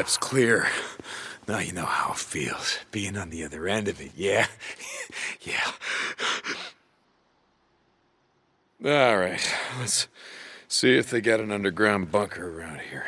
Clear. Now you know how it feels, being on the other end of it, yeah? yeah. All right, let's see if they got an underground bunker around here.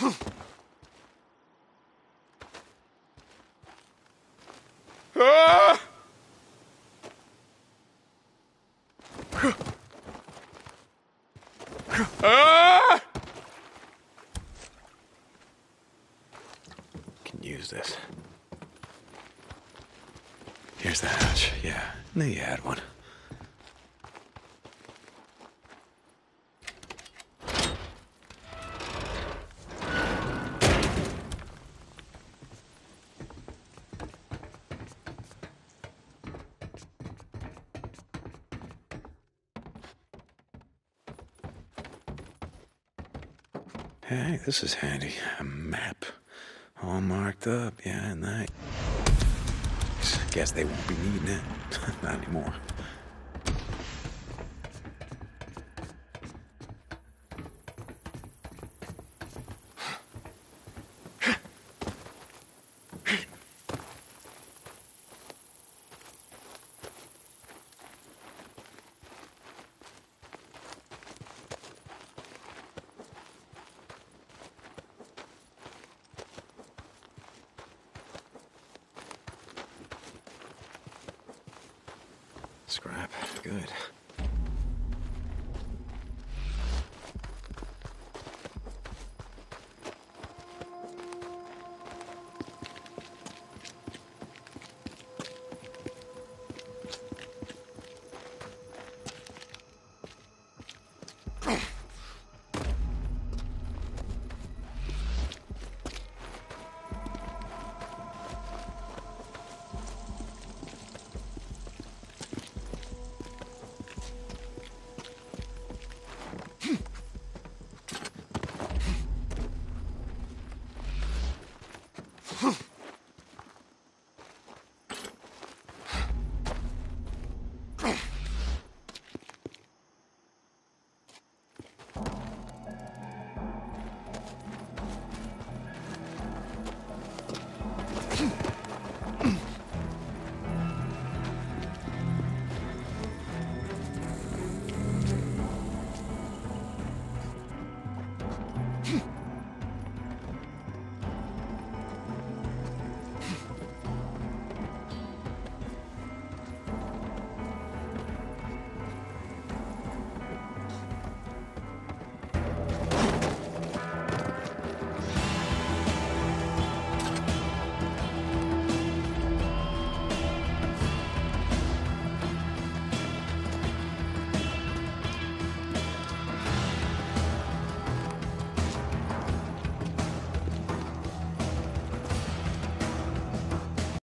Can use this. Here's the hatch. Yeah, knew you had one. Hey, this is handy. A map. All marked up. Yeah, and nice. Guess they won't be needing it. Not anymore. Scrap. Good.